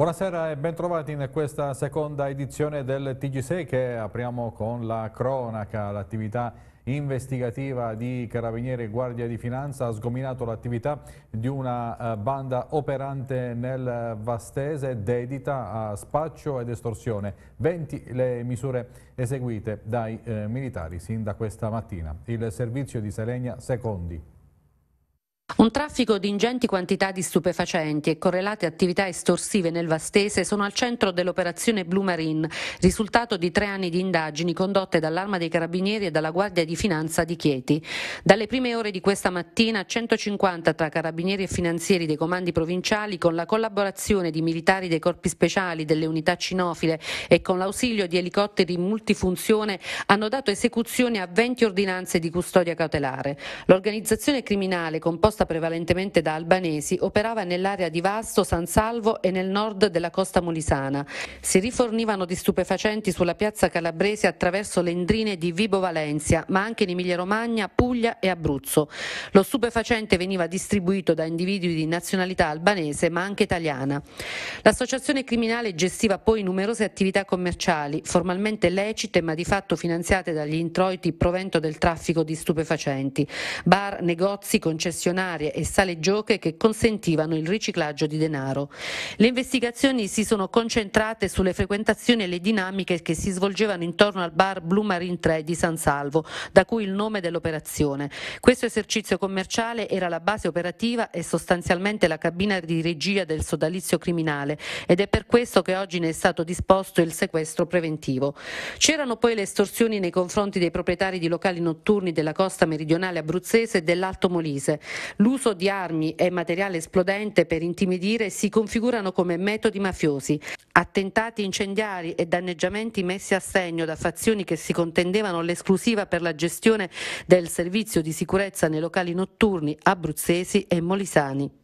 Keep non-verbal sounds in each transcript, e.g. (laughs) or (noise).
Buonasera e bentrovati in questa seconda edizione del TG6 che apriamo con la cronaca, l'attività investigativa di Carabinieri e Guardia di Finanza ha sgominato l'attività di una eh, banda operante nel Vastese dedita a spaccio ed estorsione. 20 le misure eseguite dai eh, militari sin da questa mattina. Il servizio di Selegna Secondi. Un traffico di ingenti quantità di stupefacenti e correlate attività estorsive nel Vastese sono al centro dell'operazione Blue Marine, risultato di tre anni di indagini condotte dall'Arma dei Carabinieri e dalla Guardia di Finanza di Chieti. Dalle prime ore di questa mattina 150 tra carabinieri e finanzieri dei comandi provinciali con la collaborazione di militari dei corpi speciali, delle unità cinofile e con l'ausilio di elicotteri multifunzione hanno dato esecuzione a 20 ordinanze di custodia cautelare. L'organizzazione criminale composta composta prevalentemente da albanesi, operava nell'area di Vasto, San Salvo e nel nord della costa molisana. Si rifornivano di stupefacenti sulla piazza calabrese attraverso le indrine di Vibo Valencia, ma anche in Emilia-Romagna, Puglia e Abruzzo. Lo stupefacente veniva distribuito da individui di nazionalità albanese, ma anche italiana. L'associazione criminale gestiva poi numerose attività commerciali, formalmente lecite ma di fatto finanziate dagli introiti provento del traffico di stupefacenti, bar, negozi, concessionari, bancarie e sale gioche che consentivano il riciclaggio di denaro. Le investigazioni si sono concentrate sulle frequentazioni e le dinamiche che si svolgevano intorno al bar Blue Marine 3 di San Salvo, da cui il nome dell'operazione. Questo esercizio commerciale era la base operativa e sostanzialmente la cabina di regia del sodalizio criminale ed è per questo che oggi ne è stato disposto il sequestro preventivo. C'erano poi le estorsioni nei confronti dei proprietari di locali notturni della costa meridionale abruzzese e dell'Alto Molise. L'uso di armi e materiale esplodente per intimidire si configurano come metodi mafiosi. Attentati incendiari e danneggiamenti messi a segno da fazioni che si contendevano l'esclusiva per la gestione del servizio di sicurezza nei locali notturni abruzzesi e molisani.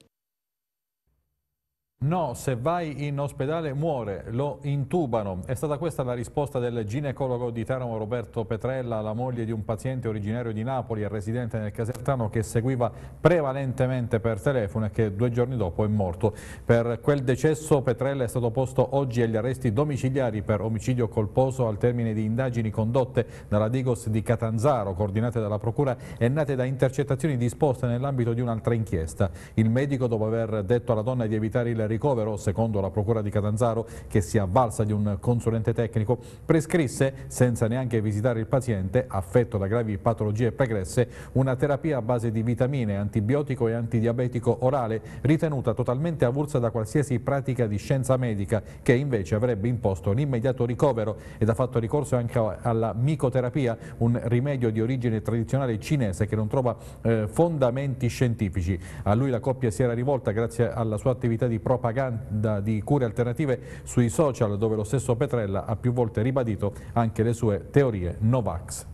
No, se vai in ospedale muore, lo intubano. È stata questa la risposta del ginecologo di Teramo Roberto Petrella, la moglie di un paziente originario di Napoli e residente nel Casertano che seguiva prevalentemente per telefono e che due giorni dopo è morto. Per quel decesso Petrella è stato posto oggi agli arresti domiciliari per omicidio colposo al termine di indagini condotte dalla Digos di Catanzaro, coordinate dalla Procura e nate da intercettazioni disposte nell'ambito di un'altra inchiesta. Il medico, dopo aver detto alla donna di evitare il ricovero, secondo la Procura di Catanzaro, che si avvalsa di un consulente tecnico, prescrisse, senza neanche visitare il paziente, affetto da gravi patologie pregresse, una terapia a base di vitamine, antibiotico e antidiabetico orale, ritenuta totalmente avulsa da qualsiasi pratica di scienza medica, che invece avrebbe imposto l'immediato ricovero ed ha fatto ricorso anche alla micoterapia, un rimedio di origine tradizionale cinese che non trova eh, fondamenti scientifici. A lui la coppia si era rivolta grazie alla sua attività di propaganda propaganda di cure alternative sui social dove lo stesso Petrella ha più volte ribadito anche le sue teorie Novax.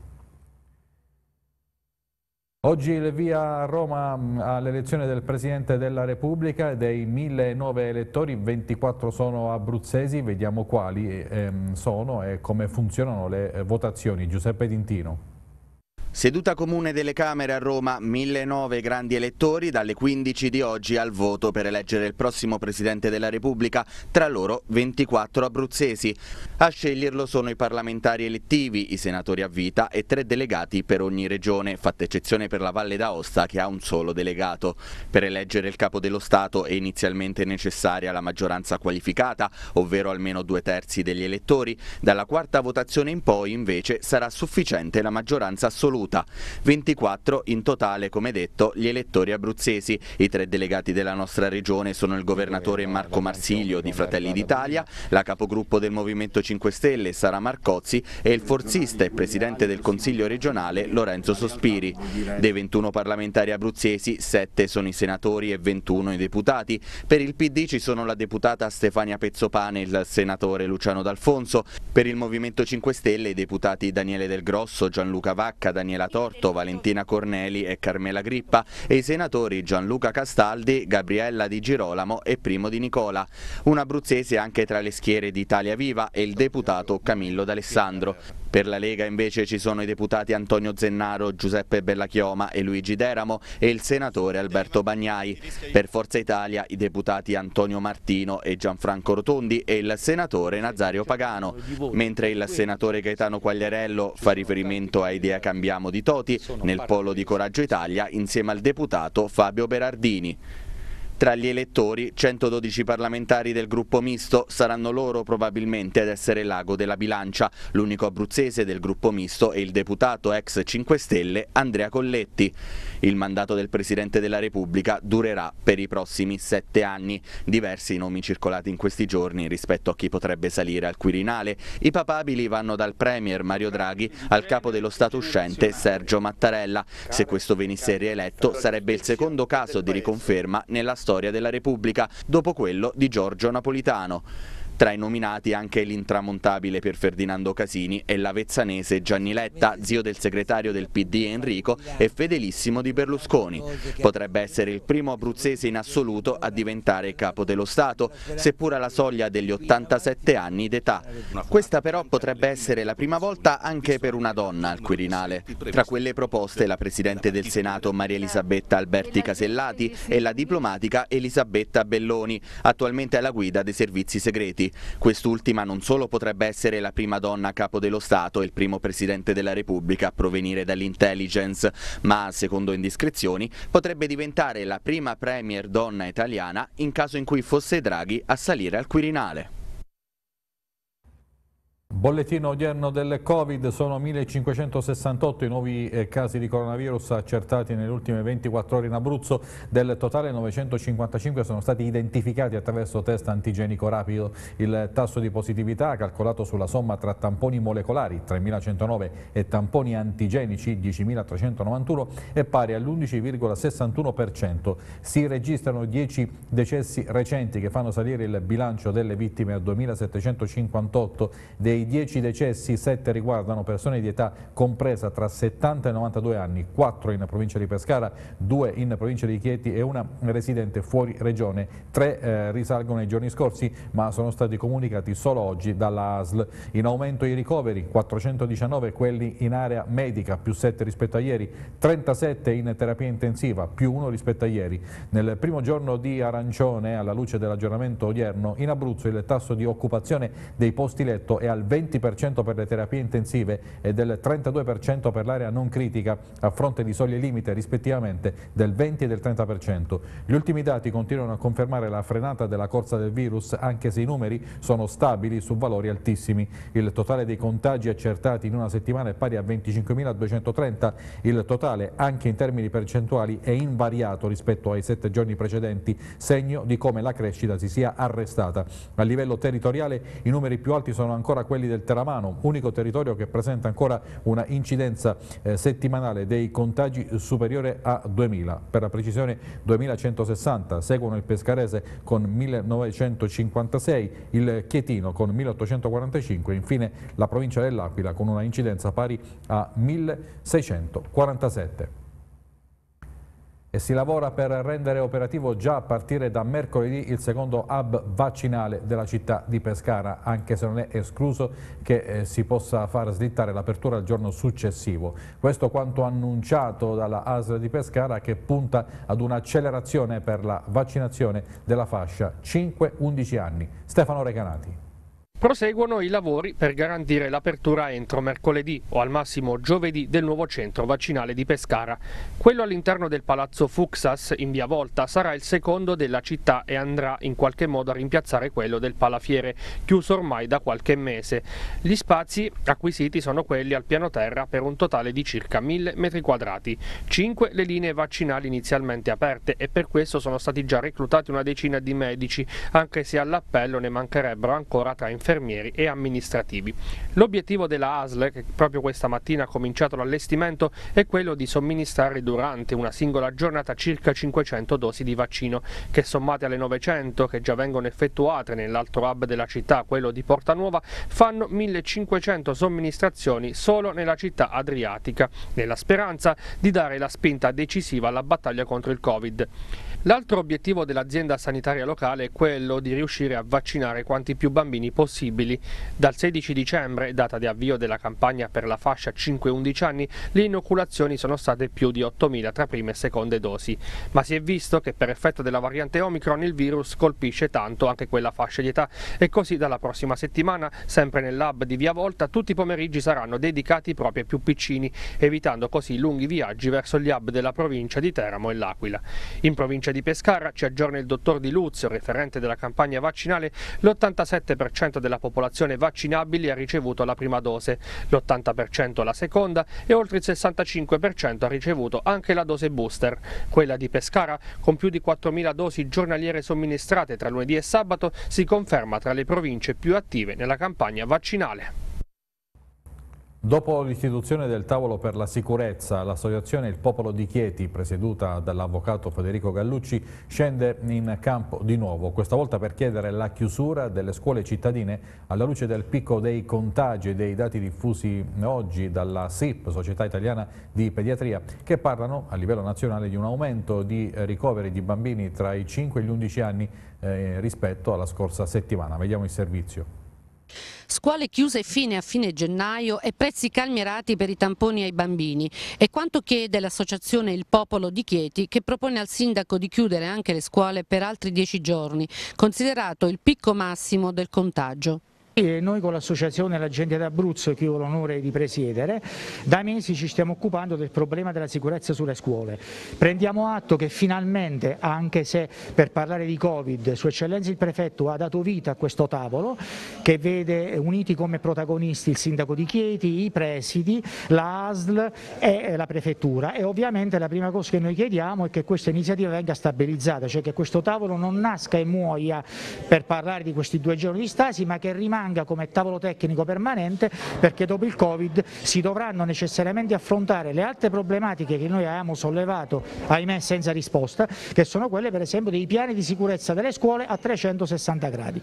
Oggi il via a Roma all'elezione del Presidente della Repubblica, dei 1009 elettori 24 sono abruzzesi, vediamo quali ehm, sono e come funzionano le votazioni. Giuseppe Dintino. Seduta comune delle Camere a Roma, 1009 grandi elettori dalle 15 di oggi al voto per eleggere il prossimo Presidente della Repubblica, tra loro 24 abruzzesi. A sceglierlo sono i parlamentari elettivi, i senatori a vita e tre delegati per ogni regione, fatta eccezione per la Valle d'Aosta che ha un solo delegato. Per eleggere il capo dello Stato è inizialmente necessaria la maggioranza qualificata, ovvero almeno due terzi degli elettori. Dalla quarta votazione in poi invece sarà sufficiente la maggioranza assoluta assoluta. 24 in totale, come detto, gli elettori abruzzesi. I tre delegati della nostra regione sono il governatore Marco Marsiglio di Fratelli d'Italia, la capogruppo del Movimento 5 Stelle Sara Marcozzi e il forzista e presidente del Consiglio regionale Lorenzo Sospiri. Dei 21 parlamentari abruzzesi, 7 sono i senatori e 21 i deputati. Per il PD ci sono la deputata Stefania Pezzopane e il senatore Luciano D'Alfonso. Per il Movimento 5 Stelle i deputati Daniele Del Grosso, Gianluca Vacca, Daniele Daniela Torto, Valentina Corneli e Carmela Grippa e i senatori Gianluca Castaldi, Gabriella Di Girolamo e Primo Di Nicola. Un abruzzese anche tra le schiere di Italia Viva e il deputato Camillo D'Alessandro. Per la Lega invece ci sono i deputati Antonio Zennaro, Giuseppe Bellachioma e Luigi Deramo e il senatore Alberto Bagnai. Per Forza Italia i deputati Antonio Martino e Gianfranco Rotondi e il senatore Nazario Pagano, mentre il senatore Gaetano Quagliarello fa riferimento a Idea Cambiamo di Toti nel polo di Coraggio Italia insieme al deputato Fabio Berardini. Tra gli elettori, 112 parlamentari del gruppo misto saranno loro probabilmente ad essere l'ago della bilancia. L'unico abruzzese del gruppo misto è il deputato ex 5 Stelle Andrea Colletti. Il mandato del Presidente della Repubblica durerà per i prossimi sette anni. Diversi nomi circolati in questi giorni rispetto a chi potrebbe salire al Quirinale. I papabili vanno dal Premier Mario Draghi al capo dello Stato uscente Sergio Mattarella. Se questo venisse rieletto sarebbe il secondo caso di riconferma nella storia storia della Repubblica, dopo quello di Giorgio Napolitano. Tra i nominati anche l'intramontabile Pier Ferdinando Casini e l'avezzanese Gianni Letta, zio del segretario del PD Enrico e fedelissimo di Berlusconi. Potrebbe essere il primo abruzzese in assoluto a diventare capo dello Stato, seppur alla soglia degli 87 anni d'età. Questa però potrebbe essere la prima volta anche per una donna al Quirinale. Tra quelle proposte la Presidente del Senato Maria Elisabetta Alberti Casellati e la diplomatica Elisabetta Belloni, attualmente alla guida dei servizi segreti. Quest'ultima non solo potrebbe essere la prima donna a capo dello Stato e il primo Presidente della Repubblica a provenire dall'intelligence, ma, secondo indiscrezioni, potrebbe diventare la prima premier donna italiana in caso in cui fosse Draghi a salire al Quirinale. Bollettino odierno del Covid, sono 1568 i nuovi eh, casi di coronavirus accertati nelle ultime 24 ore in Abruzzo, del totale 955 sono stati identificati attraverso test antigenico rapido. Il tasso di positività calcolato sulla somma tra tamponi molecolari 3.109 e tamponi antigenici 10.391 è pari all'11,61%. Si registrano 10 decessi recenti che fanno salire il bilancio delle vittime a 2.758 dei dei 10 decessi, 7 riguardano persone di età compresa tra 70 e 92 anni, 4 in provincia di Pescara, 2 in provincia di Chieti e una residente fuori regione. 3 eh, risalgono ai giorni scorsi ma sono stati comunicati solo oggi dalla ASL. In aumento i ricoveri, 419 quelli in area medica, più 7 rispetto a ieri, 37 in terapia intensiva, più 1 rispetto a ieri. Nel primo giorno di arancione, alla luce dell'aggiornamento odierno, in Abruzzo il tasso di occupazione dei posti letto è al 20% per le terapie intensive e del 32% per l'area non critica, a fronte di soglie limite rispettivamente del 20 e del 30%. Gli ultimi dati continuano a confermare la frenata della corsa del virus, anche se i numeri sono stabili su valori altissimi. Il totale dei contagi accertati in una settimana è pari a 25.230, il totale anche in termini percentuali è invariato rispetto ai sette giorni precedenti, segno di come la crescita si sia arrestata. A livello territoriale i numeri più alti sono ancora quelli quelli del Teramano, unico territorio che presenta ancora una incidenza eh, settimanale dei contagi superiore a 2000, per la precisione 2160, seguono il Pescarese con 1956, il Chietino con 1845 e infine la provincia dell'Aquila con una incidenza pari a 1647 e si lavora per rendere operativo già a partire da mercoledì il secondo hub vaccinale della città di Pescara, anche se non è escluso che eh, si possa far slittare l'apertura il giorno successivo. Questo quanto annunciato dalla ASL di Pescara che punta ad un'accelerazione per la vaccinazione della fascia 5-11 anni. Stefano Recanati. Proseguono i lavori per garantire l'apertura entro mercoledì o al massimo giovedì del nuovo centro vaccinale di Pescara. Quello all'interno del palazzo Fuxas in via Volta sarà il secondo della città e andrà in qualche modo a rimpiazzare quello del Palafiere, chiuso ormai da qualche mese. Gli spazi acquisiti sono quelli al piano terra per un totale di circa 1000 metri quadrati. Cinque le linee vaccinali inizialmente aperte e per questo sono stati già reclutati una decina di medici, anche se all'appello ne mancherebbero ancora tra infermieri infermieri e amministrativi. L'obiettivo della ASL, che proprio questa mattina ha cominciato l'allestimento, è quello di somministrare durante una singola giornata circa 500 dosi di vaccino, che sommate alle 900 che già vengono effettuate nell'altro hub della città, quello di Porta Nuova, fanno 1500 somministrazioni solo nella città adriatica, nella speranza di dare la spinta decisiva alla battaglia contro il Covid. L'altro obiettivo dell'azienda sanitaria locale è quello di riuscire a vaccinare quanti più bambini possibili. Dal 16 dicembre, data di avvio della campagna per la fascia 5-11 anni, le inoculazioni sono state più di 8.000 tra prime e seconde dosi, ma si è visto che per effetto della variante Omicron il virus colpisce tanto anche quella fascia di età e così dalla prossima settimana, sempre nel lab di Via Volta, tutti i pomeriggi saranno dedicati proprio ai più piccini, evitando così lunghi viaggi verso gli hub della provincia di Teramo e L'Aquila. In provincia di Pescara, ci aggiorna il dottor Di Luzio, referente della campagna vaccinale, l'87% della popolazione vaccinabile ha ricevuto la prima dose, l'80% la seconda e oltre il 65% ha ricevuto anche la dose booster. Quella di Pescara, con più di 4.000 dosi giornaliere somministrate tra lunedì e sabato, si conferma tra le province più attive nella campagna vaccinale. Dopo l'istituzione del tavolo per la sicurezza, l'associazione Il Popolo di Chieti, presieduta dall'avvocato Federico Gallucci, scende in campo di nuovo, questa volta per chiedere la chiusura delle scuole cittadine alla luce del picco dei contagi e dei dati diffusi oggi dalla SIP, Società Italiana di Pediatria, che parlano a livello nazionale di un aumento di ricoveri di bambini tra i 5 e gli 11 anni eh, rispetto alla scorsa settimana. Vediamo il servizio. Scuole chiuse fine a fine gennaio e prezzi calmierati per i tamponi ai bambini. È quanto chiede l'associazione Il Popolo di Chieti che propone al sindaco di chiudere anche le scuole per altri dieci giorni, considerato il picco massimo del contagio. E noi con l'associazione La Gente d'Abruzzo, che ho l'onore di presiedere, da mesi ci stiamo occupando del problema della sicurezza sulle scuole. Prendiamo atto che finalmente, anche se per parlare di Covid, Sua Eccellenza il Prefetto ha dato vita a questo tavolo che vede uniti come protagonisti il Sindaco di Chieti, i presidi, la ASL e la Prefettura e ovviamente la prima cosa che noi chiediamo è che questa iniziativa venga stabilizzata, cioè che questo tavolo non nasca e muoia per parlare di questi due giorni di stasi ma che rimanga rimanga come tavolo tecnico permanente perché dopo il Covid si dovranno necessariamente affrontare le altre problematiche che noi abbiamo sollevato, ahimè senza risposta, che sono quelle per esempio dei piani di sicurezza delle scuole a 360 gradi.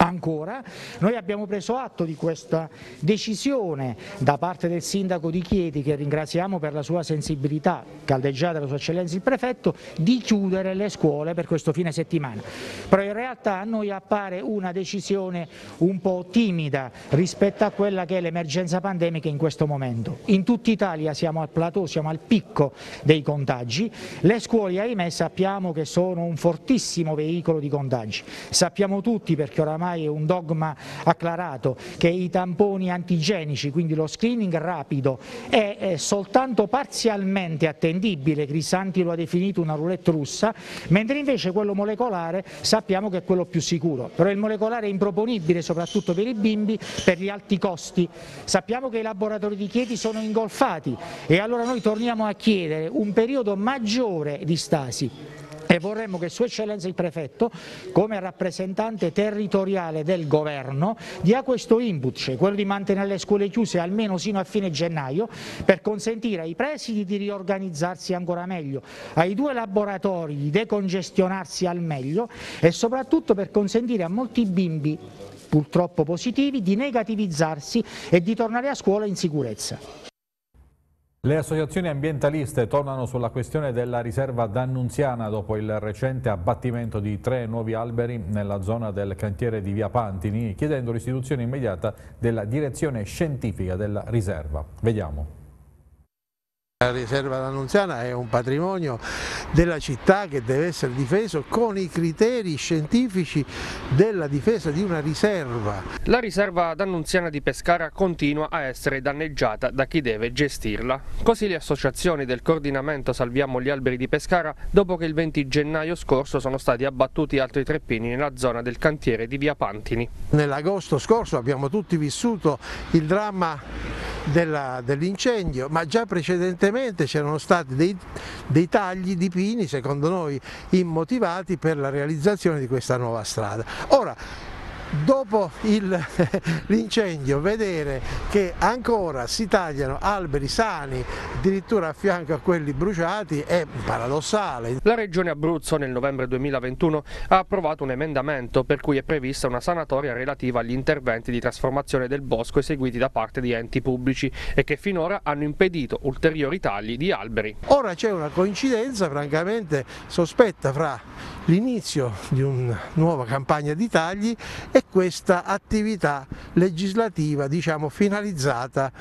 Ancora, noi abbiamo preso atto di questa decisione da parte del sindaco di Chieti, che ringraziamo per la sua sensibilità, caldeggiata dalla sua eccellenza il prefetto, di chiudere le scuole per questo fine settimana. Però in realtà a noi appare una decisione un po' timida rispetto a quella che è l'emergenza pandemica in questo momento. In tutta Italia siamo al plateau, siamo al picco dei contagi, le scuole ahimè sappiamo che sono un fortissimo veicolo di contagi, sappiamo tutti perché oramai ormai è un dogma acclarato che i tamponi antigenici, quindi lo screening rapido, è soltanto parzialmente attendibile, Crisanti lo ha definito una roulette russa, mentre invece quello molecolare sappiamo che è quello più sicuro, però il molecolare è improponibile soprattutto per i bimbi per gli alti costi. Sappiamo che i laboratori di Chieti sono ingolfati. E allora noi torniamo a chiedere un periodo maggiore di stasi e vorremmo che Sua Eccellenza il Prefetto, come rappresentante territoriale del governo, dia questo input, cioè quello di mantenere le scuole chiuse almeno sino a fine gennaio, per consentire ai presidi di riorganizzarsi ancora meglio, ai due laboratori di decongestionarsi al meglio e soprattutto per consentire a molti bimbi purtroppo positivi di negativizzarsi e di tornare a scuola in sicurezza. Le associazioni ambientaliste tornano sulla questione della riserva d'Annunziana dopo il recente abbattimento di tre nuovi alberi nella zona del cantiere di Via Pantini, chiedendo l'istituzione immediata della direzione scientifica della riserva. Vediamo. La riserva d'Annunziana è un patrimonio della città che deve essere difeso con i criteri scientifici della difesa di una riserva. La riserva d'Annunziana di Pescara continua a essere danneggiata da chi deve gestirla. Così le associazioni del coordinamento Salviamo gli alberi di Pescara dopo che il 20 gennaio scorso sono stati abbattuti altri tre pini nella zona del cantiere di Via Pantini. Nell'agosto scorso abbiamo tutti vissuto il dramma dell'incendio, ma già precedentemente c'erano stati dei, dei, tagli di pini, secondo noi immotivati, per la realizzazione di questa nuova strada. Ora, dopo (laughs) l'incendio vedere che ancora si tagliano alberi sani addirittura a fianco a quelli bruciati è paradossale. La Regione Abruzzo nel novembre 2021 ha approvato un emendamento per cui è prevista una sanatoria relativa agli interventi di trasformazione del bosco eseguiti da parte di enti pubblici e che finora hanno impedito ulteriori tagli di alberi. Ora c'è una coincidenza francamente sospetta fra l'inizio di una nuova campagna di tagli e questa attività legislativa diciamo, finalizzata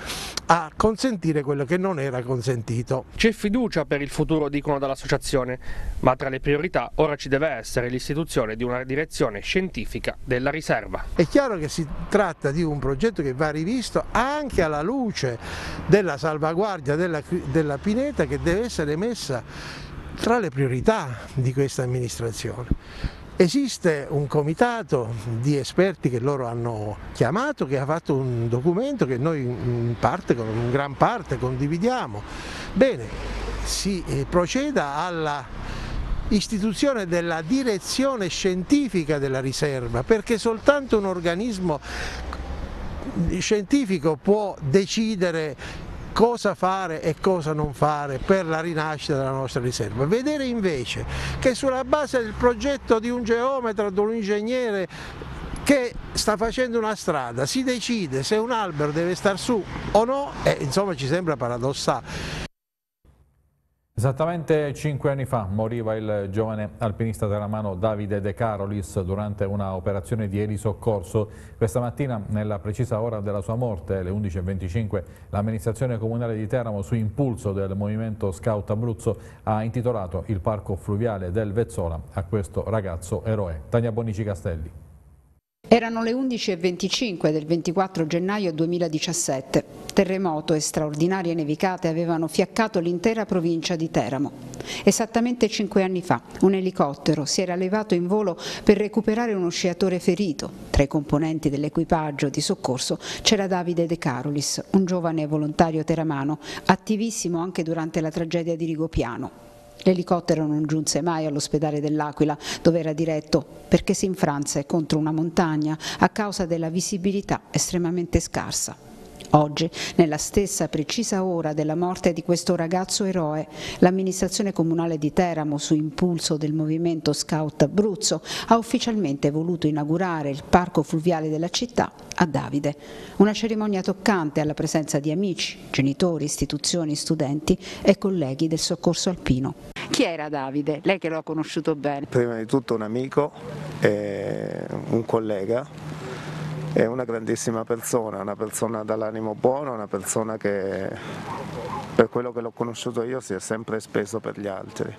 a consentire quello che non era consentito. C'è fiducia per il futuro, dicono dall'associazione, ma tra le priorità ora ci deve essere l'istituzione di una direzione scientifica della riserva. È chiaro che si tratta di un progetto che va rivisto anche alla luce della salvaguardia della, della pineta che deve essere messa tra le priorità di questa amministrazione. Esiste un comitato di esperti che loro hanno chiamato che ha fatto un documento che noi in parte, in gran parte condividiamo. Bene, si eh, proceda alla istituzione della direzione scientifica della riserva perché soltanto un organismo scientifico può decidere cosa fare e cosa non fare per la rinascita della nostra riserva. Vedere invece che sulla base del progetto di un geometra di un ingegnere che sta facendo una strada si decide se un albero deve star su o no e insomma ci sembra paradossale. Esattamente cinque anni fa moriva il giovane alpinista teramano Davide De Carolis durante una operazione di elisoccorso. Questa mattina, nella precisa ora della sua morte, alle 11.25, l'amministrazione comunale di Teramo, su impulso del movimento Scout Abruzzo, ha intitolato il parco fluviale del Vezzola a questo ragazzo eroe. Tania Bonici Castelli. Erano le 11.25 del 24 gennaio 2017. Terremoto e straordinarie nevicate avevano fiaccato l'intera provincia di Teramo. Esattamente cinque anni fa un elicottero si era levato in volo per recuperare uno sciatore ferito. Tra i componenti dell'equipaggio di soccorso c'era Davide De Carolis, un giovane volontario teramano, attivissimo anche durante la tragedia di Rigopiano. L'elicottero non giunse mai all'ospedale dell'Aquila, dove era diretto, perché si infranse contro una montagna a causa della visibilità estremamente scarsa. Oggi, nella stessa precisa ora della morte di questo ragazzo eroe, l'amministrazione comunale di Teramo, su impulso del movimento Scout Abruzzo, ha ufficialmente voluto inaugurare il parco fluviale della città a Davide. Una cerimonia toccante alla presenza di amici, genitori, istituzioni, studenti e colleghi del soccorso alpino. Chi era Davide? Lei che lo ha conosciuto bene. Prima di tutto un amico, e un collega è una grandissima persona, una persona dall'animo buono, una persona che per quello che l'ho conosciuto io si è sempre speso per gli altri.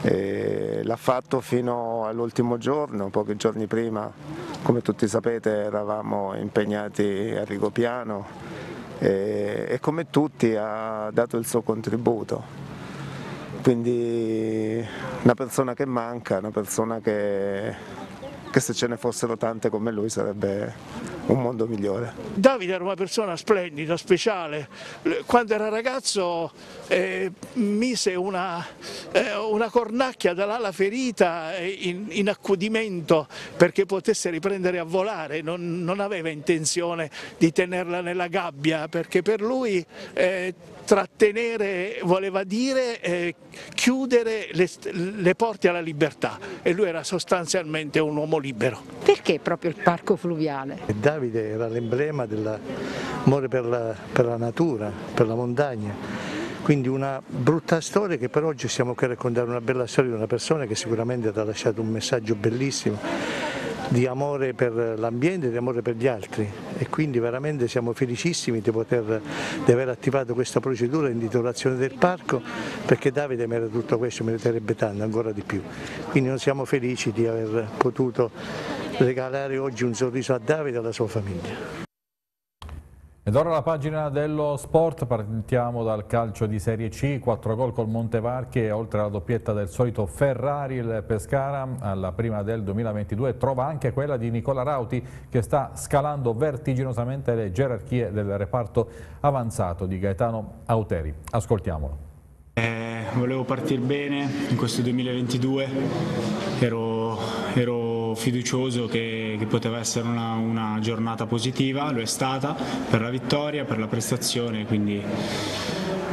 L'ha fatto fino all'ultimo giorno, pochi giorni prima, come tutti sapete eravamo impegnati a Rigopiano e, e come tutti ha dato il suo contributo. Quindi una persona che manca, una persona che che se ce ne fossero tante come lui sarebbe un mondo migliore. Davide era una persona splendida, speciale, quando era ragazzo eh, mise una, eh, una, cornacchia dall'ala ferita in, in, accudimento perché potesse riprendere a volare, non, non, aveva intenzione di tenerla nella gabbia perché per lui eh, trattenere voleva dire eh, chiudere le, le, porte alla libertà e lui era sostanzialmente un uomo libero. Perché proprio il parco fluviale? Davide era l'emblema dell'amore per la, per la natura, per la montagna. Quindi una brutta storia che per oggi stiamo qui a raccontare una bella storia di una persona che sicuramente ti ha lasciato un messaggio bellissimo di amore per l'ambiente e di amore per gli altri e quindi veramente siamo felicissimi di, poter, di aver attivato questa procedura di intitolazione del parco perché Davide merita tutto questo, meriterebbe tanto, ancora di più. Quindi noi siamo felici di aver potuto regalare oggi un sorriso a Davide e alla sua famiglia. Ed ora la pagina dello sport, partiamo dal calcio di Serie C, 4 gol col Montevarchi e oltre alla doppietta del solito Ferrari il Pescara alla prima del 2022 trova anche quella di Nicola Rauti che sta scalando vertiginosamente le gerarchie del reparto avanzato di Gaetano Auteri. Ascoltiamolo. Eh, volevo partire bene in questo 2022, ero, ero fiducioso che, che poteva essere una, una giornata positiva, lo è stata per la vittoria, per la prestazione, quindi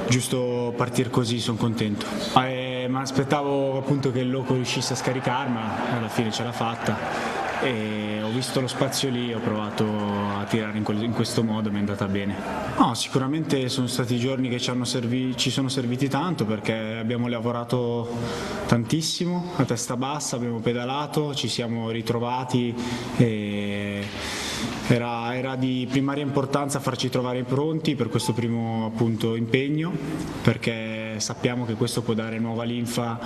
giusto partire così, sono contento. Eh, mi aspettavo appunto che il loco riuscisse a scaricarmi, ma alla fine ce l'ha fatta e ho visto lo spazio lì, ho provato a tirare in, quel, in questo modo, mi è andata bene. No, sicuramente sono stati giorni che ci, servi, ci, sono serviti tanto perché abbiamo lavorato tantissimo, a testa bassa, abbiamo pedalato, ci siamo ritrovati e era, era, di primaria importanza farci trovare pronti per questo primo appunto, impegno perché sappiamo che questo può dare nuova linfa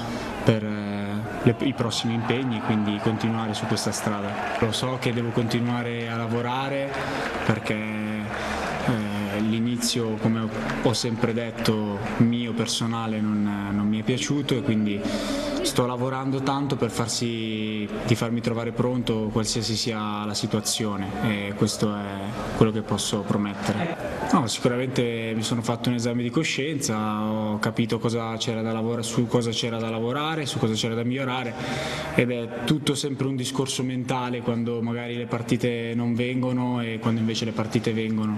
per le, i prossimi impegni, quindi continuare su questa strada. Lo so che devo continuare a lavorare perché eh, l'inizio, come ho sempre detto, mio personale non, non mi è piaciuto e quindi sto lavorando tanto per far di farmi trovare pronto qualsiasi sia la situazione e questo è quello che posso promettere. No, sicuramente mi sono fatto un esame di coscienza, ho capito cosa lavorare, su cosa c'era da lavorare, su cosa c'era da migliorare ed è tutto sempre un discorso mentale quando magari le partite non vengono e quando invece le partite vengono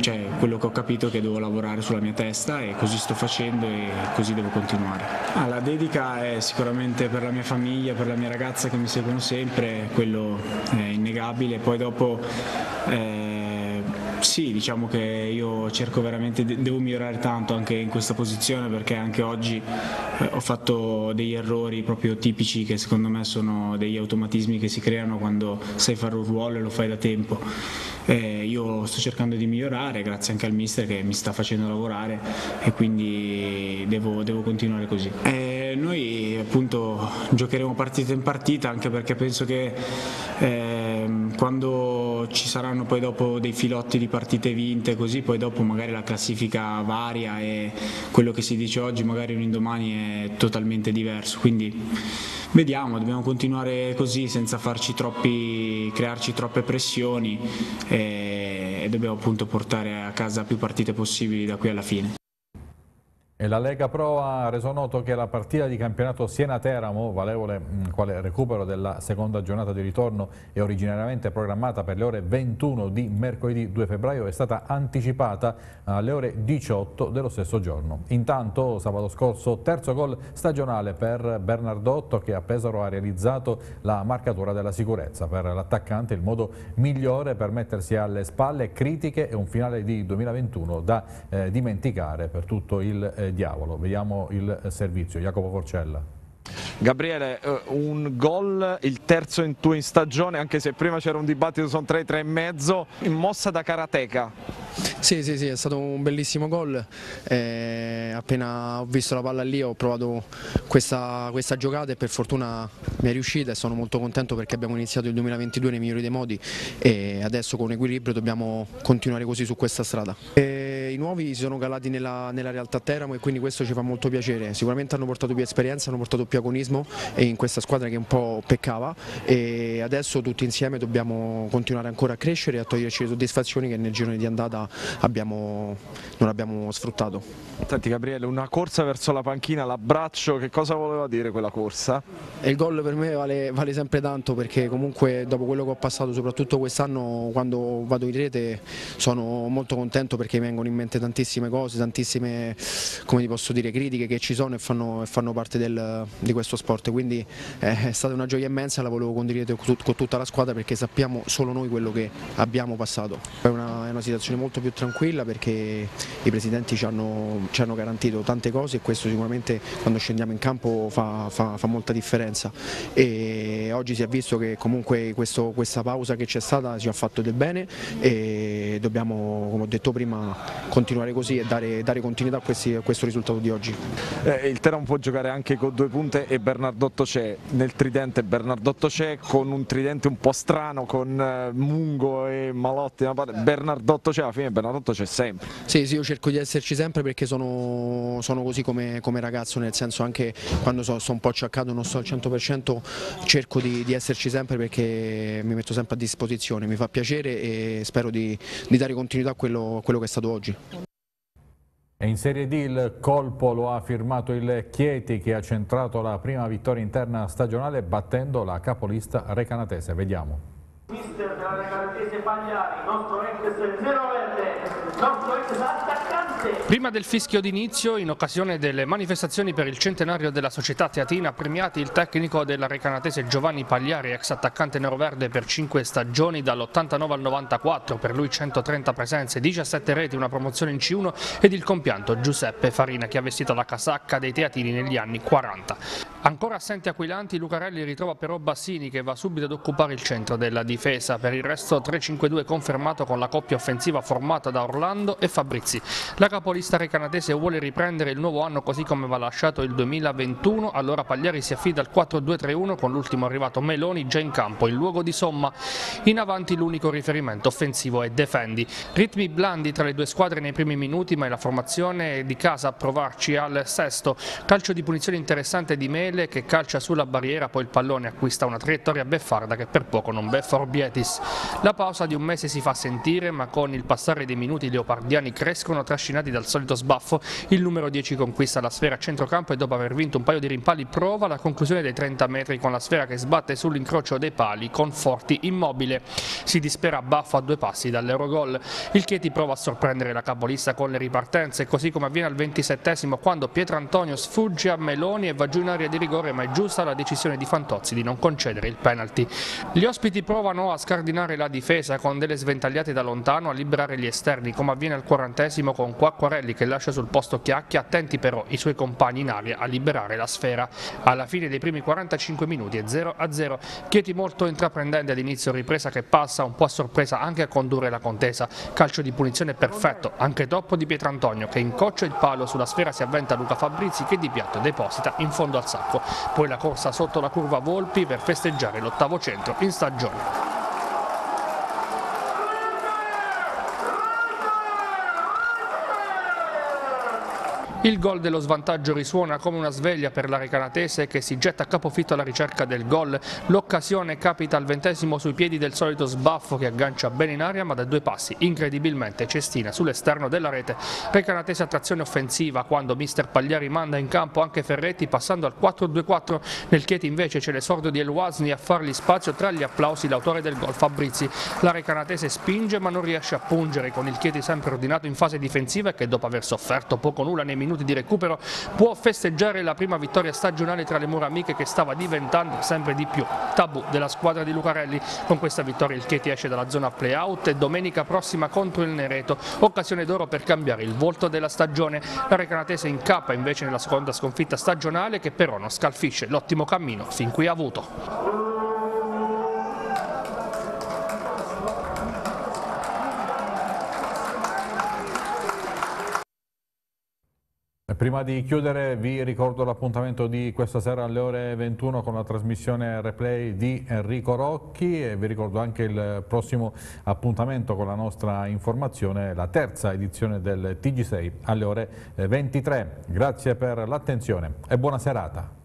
cioè, quello che ho capito è che devo lavorare sulla mia testa e così sto facendo e così devo continuare. Ah, la dedica è sicuramente per la mia famiglia, per la mia ragazza che mi seguono sempre, quello è innegabile, poi dopo eh, sì, diciamo che io cerco veramente, devo migliorare tanto anche in questa posizione perché anche oggi eh, ho fatto degli errori proprio tipici che secondo me sono degli automatismi che si creano quando sai fare un ruolo e lo fai da tempo. Eh, io sto cercando di migliorare grazie anche al mister che mi sta facendo lavorare e quindi devo, devo continuare così. Eh, noi appunto giocheremo partita in partita anche perché penso che ehm, quando ci saranno poi dopo dei filotti di partite vinte così poi dopo magari la classifica varia e quello che si dice oggi magari un indomani è totalmente diverso quindi Vediamo, dobbiamo continuare così senza farci troppi, crearci troppe pressioni e, e dobbiamo appunto portare a casa più partite possibili da qui alla fine. E la Lega Pro ha reso noto che la partita di campionato Siena-Teramo, valevole quale recupero della seconda giornata di ritorno e originariamente programmata per le ore 21 di mercoledì 2 febbraio, è stata anticipata alle ore 18 dello stesso giorno. Intanto sabato scorso terzo gol stagionale per Bernardotto che a Pesaro ha realizzato la marcatura della sicurezza. Per l'attaccante il modo migliore per mettersi alle spalle critiche e un finale di 2021 da eh, dimenticare per tutto il eh, diavolo. Vediamo il servizio. Jacopo Forcella. Gabriele, eh, un gol, il terzo in tua in stagione, anche se prima c'era un dibattito, sono 3, 3 e mezzo, in mossa da karateka. Sì, sì, sì, è stato un bellissimo gol, eh, appena ho visto la palla lì ho provato questa, questa, giocata e per fortuna mi è riuscita e sono molto contento perché abbiamo iniziato il 2022 nei migliori dei modi e adesso con equilibrio dobbiamo continuare così su questa strada. E I nuovi si sono calati nella, nella realtà Teramo e quindi questo ci fa molto piacere, sicuramente hanno portato più esperienza, hanno portato più agonismo in questa squadra che un po' peccava e adesso tutti insieme dobbiamo continuare ancora a crescere e a toglierci le soddisfazioni che nel girone di andata abbiamo, non abbiamo sfruttato. Senti Gabriele, una corsa verso la panchina, l'abbraccio, che cosa voleva dire quella corsa? il gol per me vale, vale, sempre tanto perché comunque dopo quello che ho passato, soprattutto quest'anno quando vado in rete sono molto contento perché mi vengono in mente tantissime cose, tantissime dire, critiche che ci sono e fanno, e fanno parte del, di questo sport, quindi eh, è stata una gioia immensa, la volevo condividere con tutta la squadra perché sappiamo solo noi quello che abbiamo passato. È una, è una situazione molto più tranquilla perché i presidenti ci hanno, ci hanno, garantito tante cose e questo sicuramente quando scendiamo in campo fa, fa, fa molta differenza e oggi si è visto che comunque questo, questa pausa che c'è stata ci ha fatto del bene e dobbiamo, come ho detto prima, continuare così e dare, dare continuità a, questi, a, questo risultato di oggi. Eh, il Teramo può giocare anche con due punte e Bernardotto c'è, nel tridente Bernardotto c'è con un tridente un po' strano con eh, Mungo e Malotti, Bernardotto c'è alla fine Bernardotto c'è sempre. Sì, sì, io cerco di esserci sempre perché sono, sono così come, come, ragazzo, nel senso anche quando so, sto un po' acciaccato, non sto al 100%, cerco di, di, esserci sempre perché mi metto sempre a disposizione, mi fa piacere e spero di, di dare continuità a quello, a quello che è stato oggi. E in Serie D il colpo lo ha firmato il Chieti che ha centrato la prima vittoria interna stagionale battendo la capolista recanatese. Vediamo. Mister della recanatese Pagliari, nostro ex nero verde, nostro ex attaccante. Prima del fischio d'inizio, in occasione delle manifestazioni per il centenario della società teatina, premiati il tecnico della recanatese Giovanni Pagliari, ex attaccante neroverde per 5 stagioni dall'89 al 94, per lui 130 presenze, 17 reti, una promozione in C1 ed il compianto Giuseppe Farina che ha vestito la casacca dei teatini negli anni 40. Ancora assenti Aquilanti, Lucarelli ritrova però Bassini che va subito ad occupare il centro della difesa, per il resto 3-5-2 confermato con la coppia offensiva formata da Orlando e Fabrizi. La capolista recanatese vuole riprendere il nuovo anno così come va lasciato il 2021, allora Pagliari si affida al 4-2-3-1 con l'ultimo arrivato Meloni già in campo, in luogo di somma. In avanti l'unico riferimento offensivo è Defendi. Ritmi blandi tra le due squadre nei primi minuti ma è la formazione di casa a provarci al sesto. Calcio di punizione interessante di Mele che calcia sulla barriera, poi il pallone acquista una traiettoria beffarda che per poco non beffa Orbietis. La pausa di un mese si fa sentire ma con il passare dei minuti i leopardiani crescono trascinati dal solito sbaffo. Il numero 10 conquista la sfera a centrocampo e dopo aver vinto un paio di rimpalli prova la conclusione dei 30 metri con la sfera che sbatte sull'incrocio dei pali con Forti immobile. Si dispera baffo a due passi dall'Eurogol. Il Chieti prova a sorprendere la capolista con le ripartenze, così come avviene al 27 quando Pietrantonio sfugge a Meloni e va giù in area di rigore ma è giusta la decisione di Fantozzi di non concedere il penalty. Gli ospiti provano a scardinare la difesa con delle sventagliate da lontano a liberare gli esterni come avviene al quarantesimo con Quacquarelli che lascia sul posto Chiacchia, attenti però i suoi compagni in aria a liberare la sfera. Alla fine dei primi 45 minuti è 0-0, Chieti molto intraprendente ad inizio ripresa che passa un po' a sorpresa anche a condurre la contesa, calcio di punizione perfetto, anche troppo di Pietrantonio che incoccia il palo sulla sfera si avventa Luca Fabrizi che di piatto deposita in fondo al sacco, poi la corsa sotto la curva Volpi per festeggiare l'ottavo centro in stagione. Il gol dello svantaggio risuona come una sveglia per la Recanatese che si getta a capofitto alla ricerca del gol. L'occasione capita al ventesimo sui piedi del solito sbaffo che aggancia bene in aria ma da due passi incredibilmente cestina sull'esterno della rete. Recanatese a trazione offensiva quando mister Pagliari manda in campo anche Ferretti passando al 4-2-4. Nel Chieti invece c'è l'esordio di Elwasni a fargli spazio tra gli applausi l'autore del gol Fabrizi. La Recanatese spinge ma non riesce a pungere con il Chieti sempre ordinato in fase difensiva e che dopo aver sofferto poco nulla nei minuti di recupero può festeggiare la prima vittoria stagionale tra le mura amiche che stava diventando sempre di più tabù della squadra di Lucarelli. Con questa vittoria il Chieti esce dalla zona play-out e domenica prossima contro il Nereto, occasione d'oro per cambiare il volto della stagione. La Recanatese incappa invece nella seconda sconfitta stagionale che però non scalfisce l'ottimo cammino fin qui avuto. Prima di chiudere vi ricordo l'appuntamento di questa sera alle ore 21 con la trasmissione replay di Enrico Rocchi e vi ricordo anche il prossimo appuntamento con la nostra informazione, la terza edizione del TG6 alle ore 23. Grazie per l'attenzione e buona serata.